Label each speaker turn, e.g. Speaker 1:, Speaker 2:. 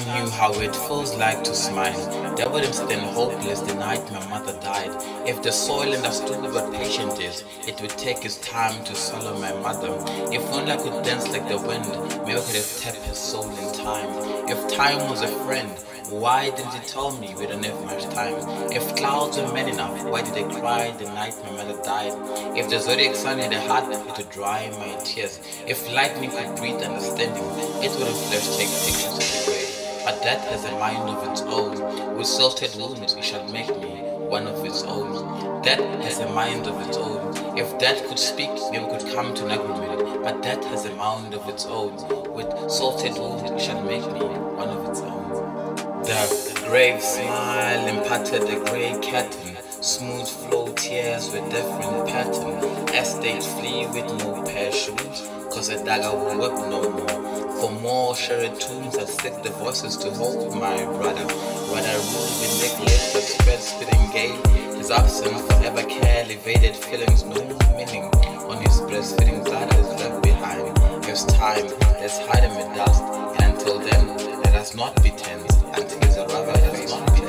Speaker 1: knew how it feels like to smile, wouldn't stand hopeless the night my mother died. If the soil understood what patient is, it would take its time to swallow my mother. If only I could dance like the wind, maybe I could have tapped his soul in time. If time was a friend, why didn't you tell me we don't have much time? If clouds were men enough, why did they cry the night my mother died? If the zodiac sun had a heart, it would dry my tears. If lightning could breathe understanding, it would have left take pictures that has a mind of its own. With salted wounds, it shall make me one of its own. Death has a mind of its own. If death could speak, we could come to an agreement. But death has a mind of its own. With salted wounds, it shall make me one of its own. The grave smile imparted a grey curtain, smooth flow tears with different pattern. Estates flee with no parachute, cause a dagger will whip no more. For more shared tunes, I seek the voices to hold my brother. When I rule with neglect, the spread spitting gale, his absence forever care, elevated feelings, no meaning. On his breastfeeding bladder is left behind. It's time, let's hide him in dust, and until then, let us not be tense until his arrival has not be